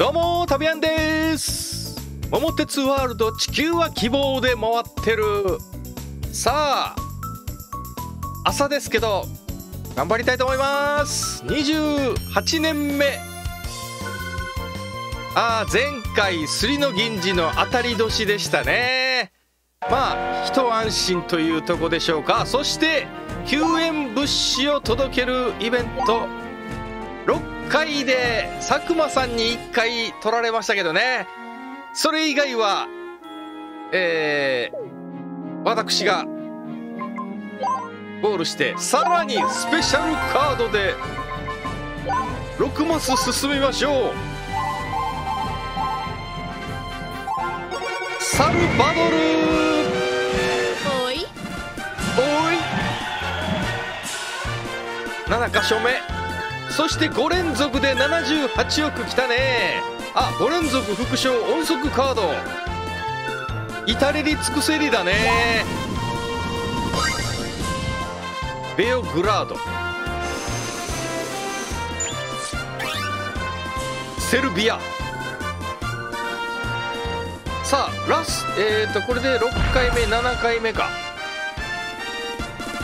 どうもタビアンです。桃鉄ワールド地球は希望で回ってる。さあ朝ですけど頑張りたいと思います。28年目。あ前回すりの銀次の当たり年でしたね。まあ一安心というとこでしょうか。そして救援物資を届けるイベント。6回で佐久間さんに1回取られましたけどね。それ以外はえー、私がゴールしてさらにスペシャルカードで6マス進みましょう。サルバドル。おい。おい。7箇所目そして5連続で78億きたね。あ5連続副賞音速カード。至れり尽くせりだね。ベオグラード。セルビア。さあラスえっ、ー、とこれで6回目7回目か。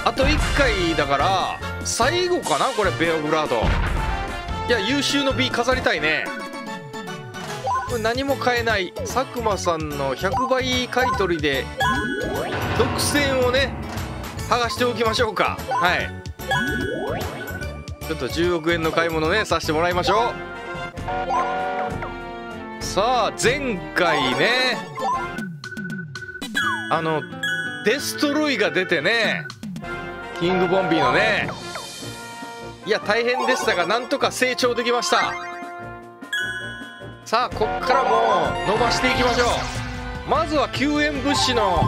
あと1回だから最後かなこれベオグラード。いや優秀の B 飾りたいね。何も買えない佐久間さんの100倍買い取りで独占をね剥がしておきましょうか。はい。ちょっと10億円の買い物ねさせてもらいましょう。さあ前回ねあのデストロイが出てねキングボンビーのねいや大変でしたがなんとか成長できました。さあこっからも伸ばしていきましょう。まずは救援物資の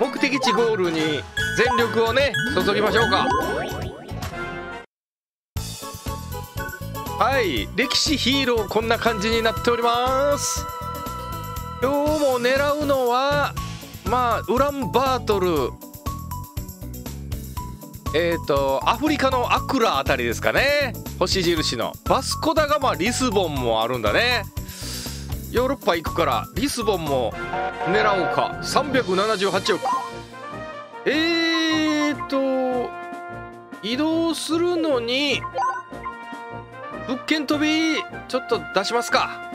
目的地ゴールに全力をね注ぎましょうか。はい歴史ヒーローこんな感じになっております。今日も狙うのはまあウランバートル。えっ、ー、とアフリカのアクラあたりですかね。星印の。バスコダガマリスボンもあるんだね。ヨーロッパ行くからリスボンも狙おうか。378億。えーと移動するのに物件飛びちょっと出しますか。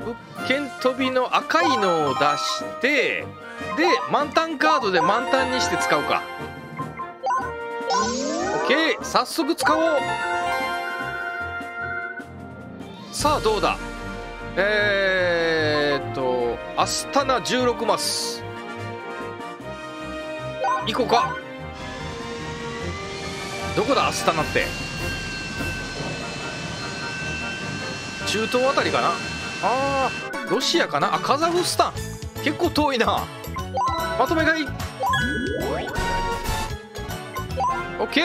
物件飛びの赤いのを出してで満タンカードで満タンにして使うか。OK 早速使おう。さあどうだ？えー、っとアスタナ16マス。行こうか。どこだ？アスタナって。中東あたりかな？あーロシアかな？あカザフスタン。結構遠いな。まとめ買い。OK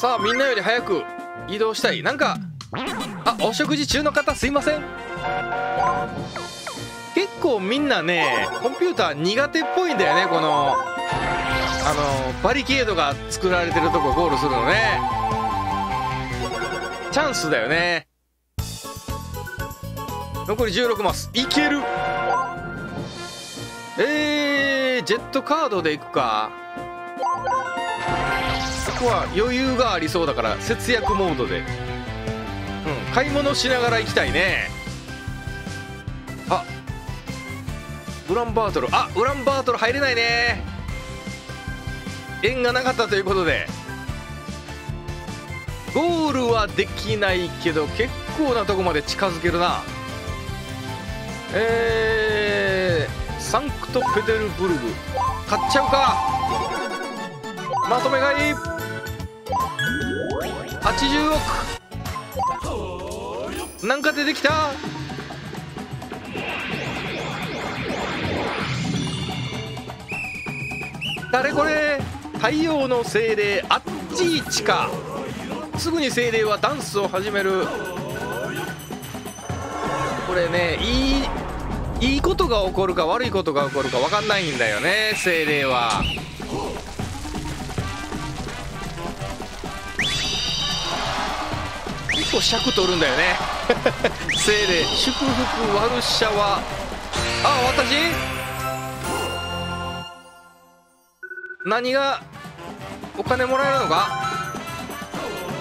さあみんなより早く移動したい。なんかあお食事中の方すいません。結構みんなねコンピューター苦手っぽいんだよねこのあのバリケードが作られてるとこゴールするのね。チャンスだよね。残り16マス。いける。えー、ジェットカードでいくか。ここは余裕がありそうだから節約モードで。うん買い物しながら行きたいね。あウランバートル。あウランバートル入れないね。縁がなかったということで。ゴールはできないけど結構なとこまで近づけるな。えー、サンクトペテルブルグ。買っちゃうか。まとめ買い。80億。なんか出てきた。誰これ。太陽の精霊あっちいちか。すぐに精霊はダンスを始める。これねいいいいことが起こるか悪いことが起こるか分かんないんだよね精霊は。結構尺取るんだよね。精霊。祝福ワルシャワあ私？何がお金もらえるのか？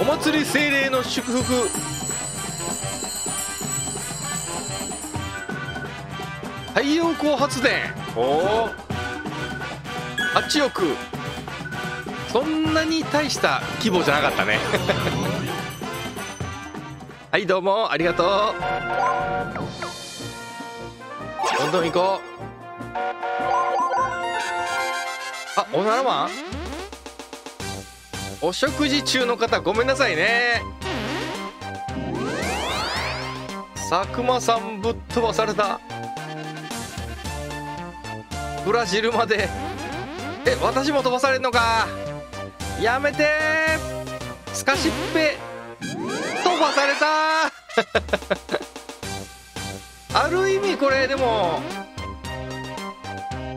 お祭り精霊の祝福。太陽光発電。お8億。そんなに大した規模じゃなかったね。はいどうも。ありがとう。どんどん行こう。あおならマンお食事中の方ごめんなさいね。佐久間さんぶっ飛ばされた。ブラジルまで。え私も飛ばされんのか。やめて。スカシッペ飛ばされた。ある意味これでも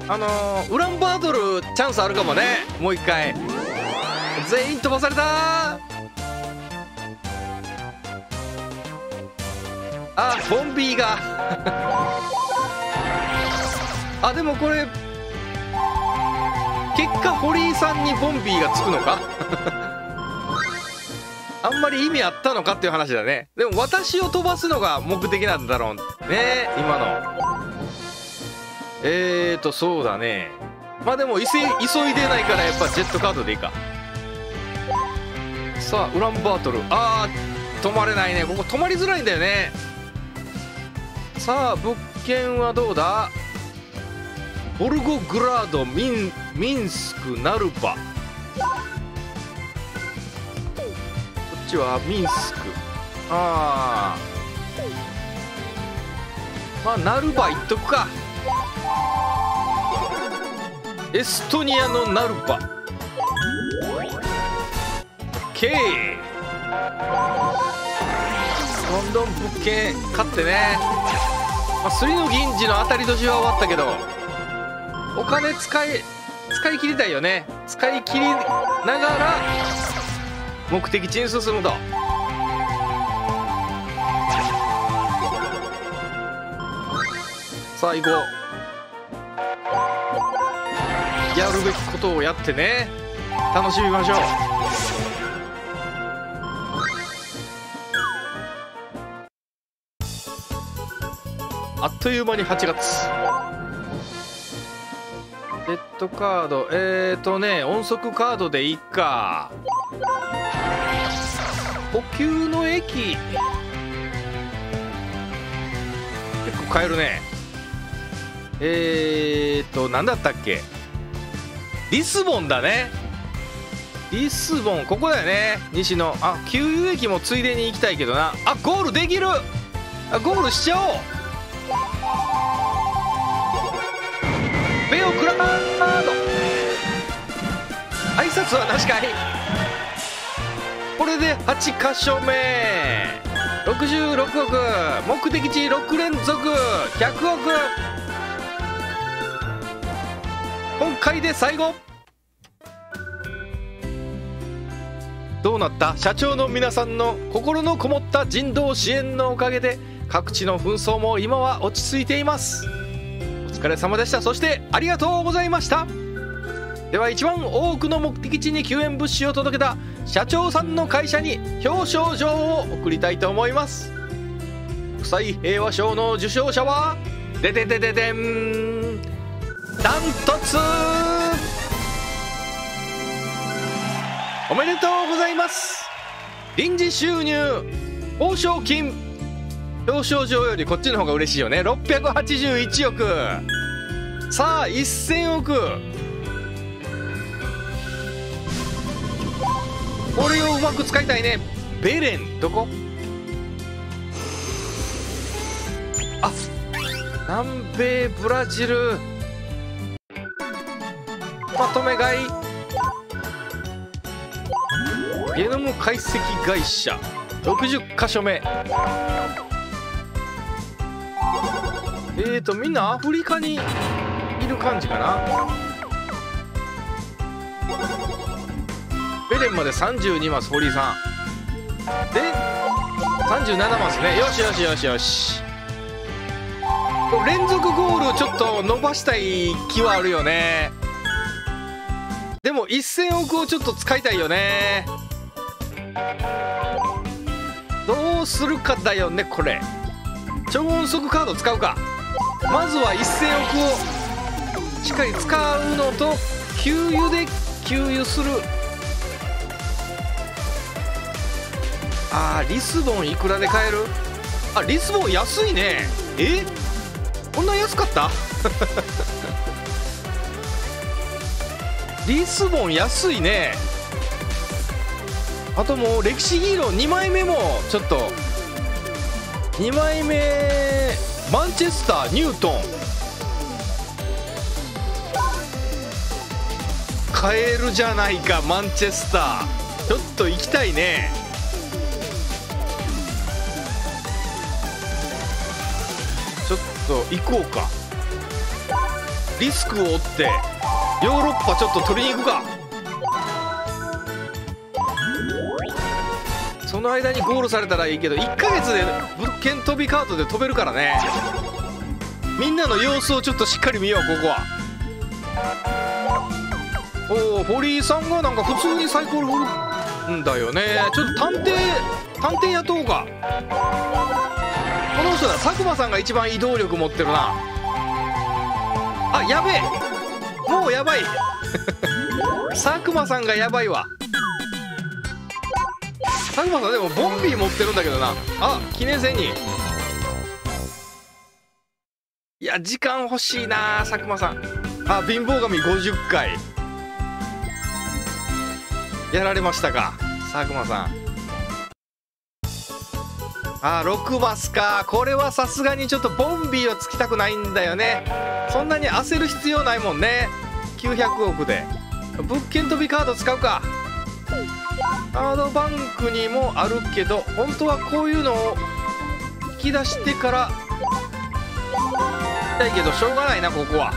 あのー、ウランバートルチャンスあるかもね。もう一回。全員飛ばされた。あボンビーが。あでもこれ結果堀井さんにボンビーがつくのか？あんまり意味あったのかっていう話だね。でも私を飛ばすのが目的なんだろうね今の。えーとそうだね。まあでも急いでないからやっぱジェットカードでいいか。さあウランバートル。あー止まれないね。ここ止まりづらいんだよね。さあ物件はどうだ？ボルゴグラードミンミンスクナルバこっちはミンスク。ああまあナルバいっとくか。エストニアのナルバ OK どんどん物件買ってね、まあ、スリの銀次の当たり年は終わったけど。お金使い使い切りたいよね。使い切りながら目的地に進むと。さあ行こうやるべきことをやってね。楽しみましょう。あっという間に8月。レッドカード。えーとね音速カードでいいか。補給の駅。結構買えるね。えーと何だったっけ。リスボンだね。リスボンここだよね。西の。あ給油駅もついでに行きたいけどな。あゴールできる。あゴールしちゃおう。ベオクラード挨拶はなしかい。これで8箇所目66億目的地6連続100億今回で最後。どうなった？社長の皆さんの心のこもった人道支援のおかげで各地の紛争も今は落ち着いています。疲れ様でした。そしてありがとうございました。では一番多くの目的地に救援物資を届けた社長さんの会社に表彰状を送りたいと思います。国際平和賞の受賞者はでででででん。ダントツおめでとうございます。臨時収入報奨金。表彰状よりこっちの方が嬉しいよね。681億。さあ1000億。これをうまく使いたいね。ベレン。どこ？あ南米ブラジル。まとめ買い。ゲノム解析会社。60箇所目。えーとみんなアフリカにいる感じかな。ベレンまで32マス堀井さん。で37マスね。よしよしよしよし。連続ゴールをちょっと伸ばしたい気はあるよね。でも1000億をちょっと使いたいよね。どうするかだよねこれ。超音速カード使うか。まずは1000億をしっかり使うのと給油で給油する。あーリスボンいくらで買える？あリスボン安いね。え？こんな安かった？リスボン安いね。あともう歴史ヒーロー2枚目もちょっと。2枚目マンチェスターニュートン買えるじゃないかマンチェスターちょっと行きたいね。ちょっと行こうか。リスクを負ってヨーロッパちょっと取りに行くか。の間にゴールされたらいいけど1ヶ月で物件飛びカートで飛べるからね。みんなの様子をちょっとしっかり見ようここは。おお堀井さんがなんか普通にサイコロ振るんだよね。ちょっと探偵探偵雇おうか。この人だ。佐久間さんが一番移動力持ってるな。あやべえ。もうやばい。佐久間さんがやばいわ。佐久間さんでもボンビー持ってるんだけどな。あ記念戦に。いや時間欲しいな佐久間さん。あ貧乏神50回。やられましたか佐久間さん。あ6マスか。これはさすがにちょっとボンビーはつきたくないんだよね。そんなに焦る必要ないもんね。900億で。物件飛びカード使うか。カードバンクにもあるけど本当はこういうのを引き出してからたいけどしょうがないなここは。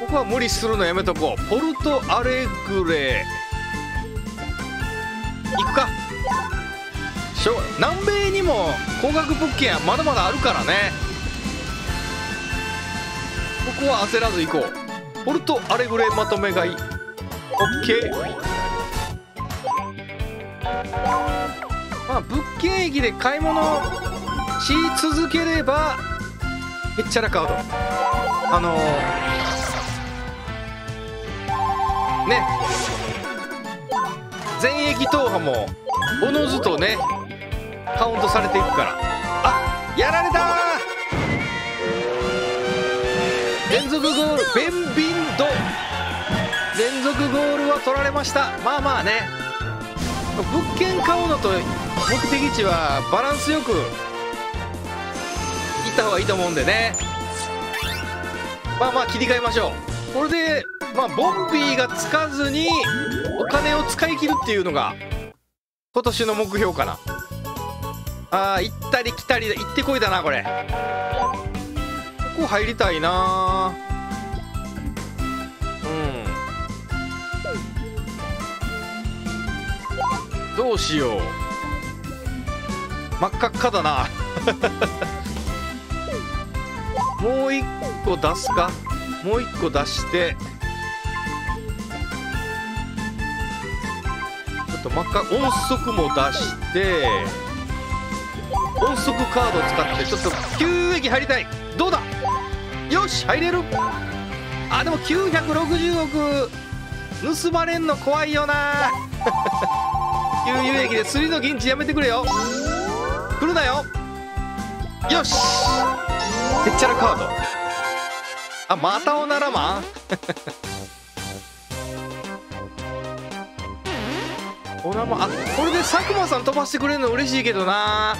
ここは無理するのやめとこう。ポルトアレグレ行くか。しょ南米にも高額物件はまだまだあるからね。ここは焦らず行こう。ポルトアレグレまとめ買い。OK まあ物件駅で買い物し続ければへっちゃらカードあのー、ね。全駅踏破もおのずとねカウントされていくから。あやられた連続ゴールベンビンド。連続ゴールは取られました。まあまあね。物件買うのと目的地はバランスよく行った方がいいと思うんでね。まあまあ切り替えましょう。これでまあボンビーがつかずにお金を使い切るっていうのが今年の目標かな。あー行ったり来たり行ってこいだなこれ。ここ入りたいなうどうしよう。真っ赤っかだな。もう一個出すか？もう一個出して。ちょっと真っ赤音速も出して。音速カードを使ってちょっと9撃入りたい。どうだ？よし入れる。あでも960億。盗まれんの怖いよな。給油駅で釣りの銀地やめてくれよ。来るなよ。よし。へっちゃらカード。あまたおならマン？おなまあこれで佐久間さん飛ばしてくれるの嬉しいけどな。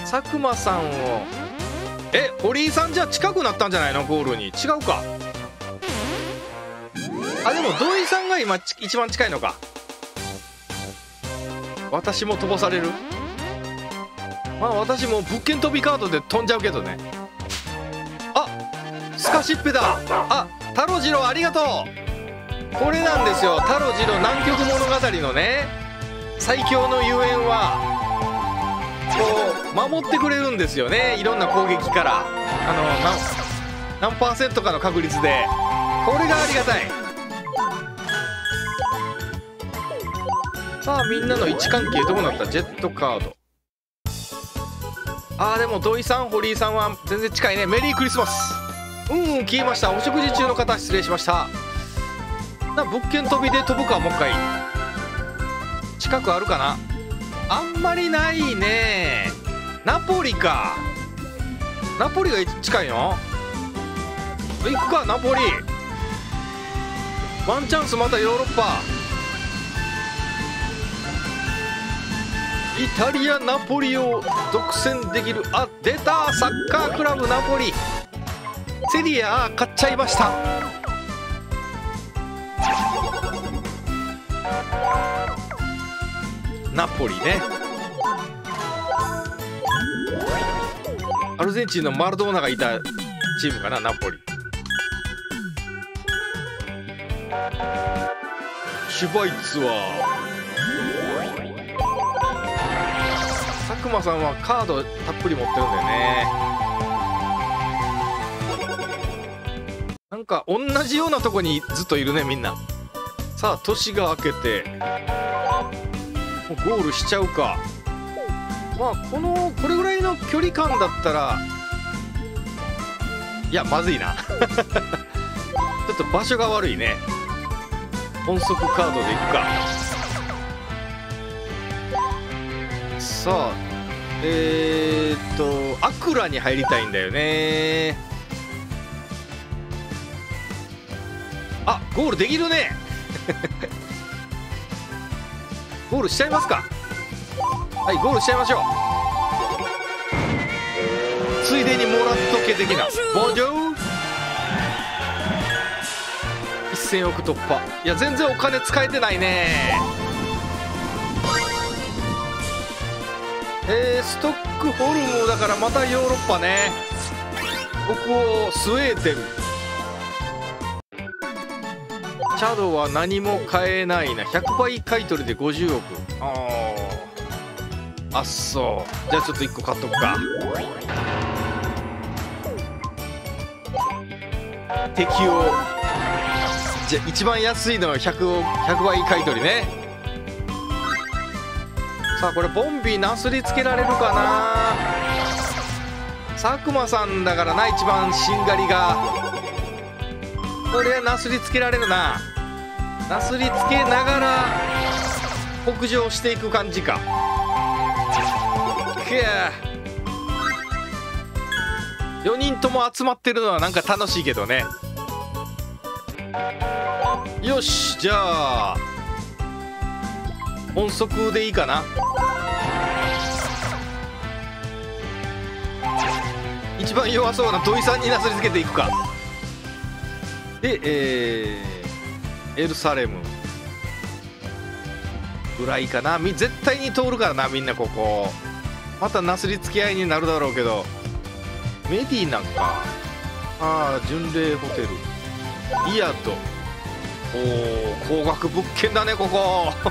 佐久間さんを。え堀井さんじゃ近くなったんじゃないの？ゴールに。違うか。あでも土井さんが今一番近いのか。私も飛ばされる？まあ私も物件飛びカードで飛んじゃうけどね。あスカシッペだ。あ太郎次郎ありがとう。これなんですよ。太郎次郎南極物語のね最強のゆえんはこう守ってくれるんですよね。いろんな攻撃から。あの何パーセントかの確率で。これがありがたい。さあみんなの位置関係どうなった？ジェットカード。あーでも土井さん堀井さんは全然近いね。メリークリスマス。うん消えました。お食事中の方失礼しました。な物件飛びで飛ぶかもう一回。近くあるかな？あんまりないね。ナポリか。ナポリが近いの？行くかナポリ。ワンチャンスまたヨーロッパ。イタリアナポリを独占できるあ出たサッカークラブナポリ。セリア買っちゃいました。ナポリね。アルゼンチンのマルドーナがいたチームかなナポリ。シュバイツは佐久間さんはカードたっぷり持ってるんだよね。なんか同じようなとこにずっといるねみんな。さあ年が明けてもうゴールしちゃうか。まあこのこれぐらいの距離感だったらいやまずいな。ちょっと場所が悪いね。音速カードでいくか。さあえー、っとアクラに入りたいんだよね。あゴールできるね。ゴールしちゃいますか。はいゴールしちゃいましょう。ついでにもらっとけ的な。ボンジョー。1000億突破。いや全然お金使えてないね。えー、ストックホルムだからまたヨーロッパね。北欧スウェーデン。チャドは何も買えないな。100倍買い取りで50億。あああっそう。じゃあちょっと1個買っとくか。適用。じゃあ一番安いのは 100, を100倍買い取りねさあこれボンビーなすりつけられるかな？佐久間さんだからな一番しんがりが。これなすりつけられるな。なすりつけながら北上していく感じか。くや。4人とも集まってるのはなんか楽しいけどね。よしじゃあ。音速でいいかな？一番弱そうな土井さんになすりつけていくか。でえー、エルサレム。ぐらいかな。絶対に通るからなみんなここ。またなすりつけ合いになるだろうけど。メディなんか。ああ巡礼ホテル。リアド。おお高額物件だねここ。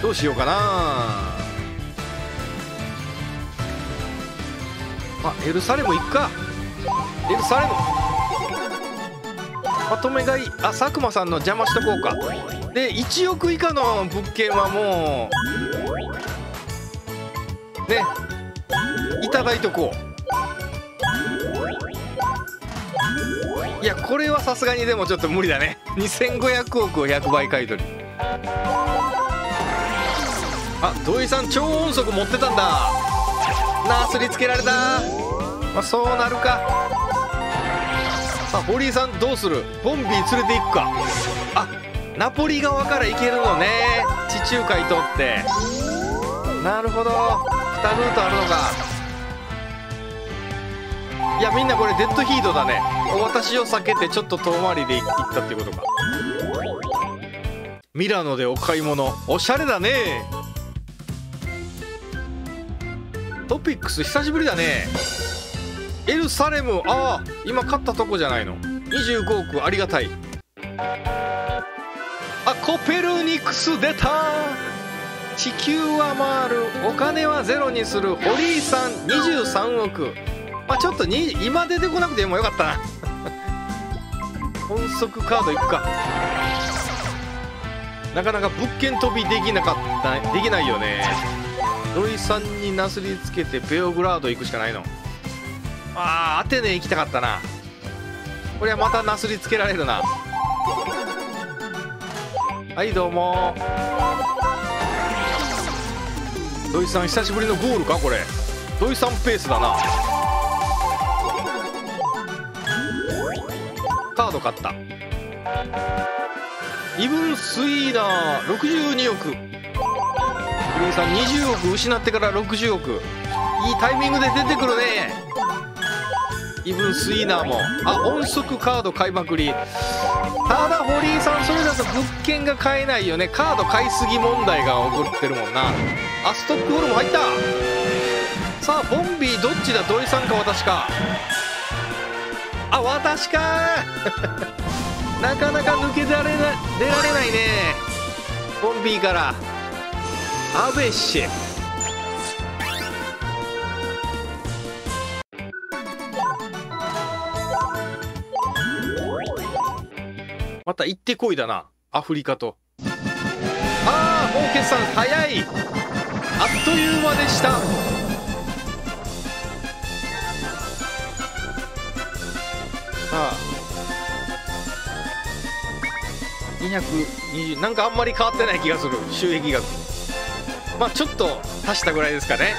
どうしようかな。あエルサレム行くか。エルサレム。まとめ買いあ佐久間さんの邪魔しとこうか。で1億以下の物件はもうねいただいとこう。いやこれはさすがにでもちょっと無理だね。2500億を100倍買い取り。あ土井さん超音速持ってたんだ。なすりつけられた。まあそうなるか。さあ堀井さんどうする？ボンビー連れていくか。あナポリ側から行けるのね。地中海通って。なるほど。2ルートあるのか。いやみんなこれデッドヒートだね。私を避けてちょっと遠回りで行ったってことか。ミラノでお買い物おしゃれだね。トピックス久しぶりだね。エルサレムああ今買ったとこじゃないの。25億ありがたい。あコペルニクス出た。地球は回る。お金はゼロにする。堀井さん23億。まあちょっとに今出てこなくてもよかったな。本則カードいくか。なかなか物件飛びできなかったできないよね。土井さんになすりつけてペオグラード行くしかないの。あーアテネ行きたかったな。これはまたなすりつけられるな。はいどうも。土井さん久しぶりのゴールかこれ。土井さんペースだな。カード買った。イブンスイーナー62億。古井さん20億失ってから60億。いいタイミングで出てくるね。イブンスイーナーも。あ音速カード買いまくり。ただ堀井さんそれだと物件が買えないよね。カード買いすぎ問題が起こってるもんな。あストックホルム入った。さあボンビーどっちだ？土井さんか私か。私か。なかなか抜けられな出られないね。ボンビーから。アベッシェまた行ってこいだな。アフリカと。ああもう決算早い。あっという間でした。さ220なんかあんまり変わってない気がする。収益額。まあちょっと足したぐらいですかね。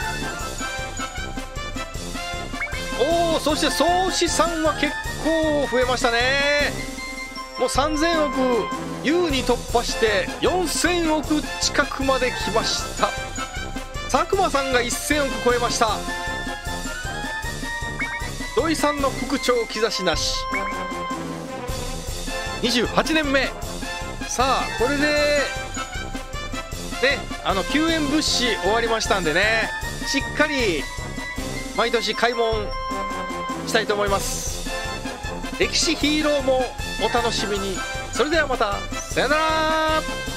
おおそして総資産は結構増えましたね。もう3000億優に突破して4000億近くまで来ました。佐久間さんが1000億超えました。井さんの副長兆しなし。28年目。さあこれでねあの救援物資終わりましたんでね。しっかり毎年開門したいと思います。歴史ヒーローもお楽しみに。それではまたさよなら。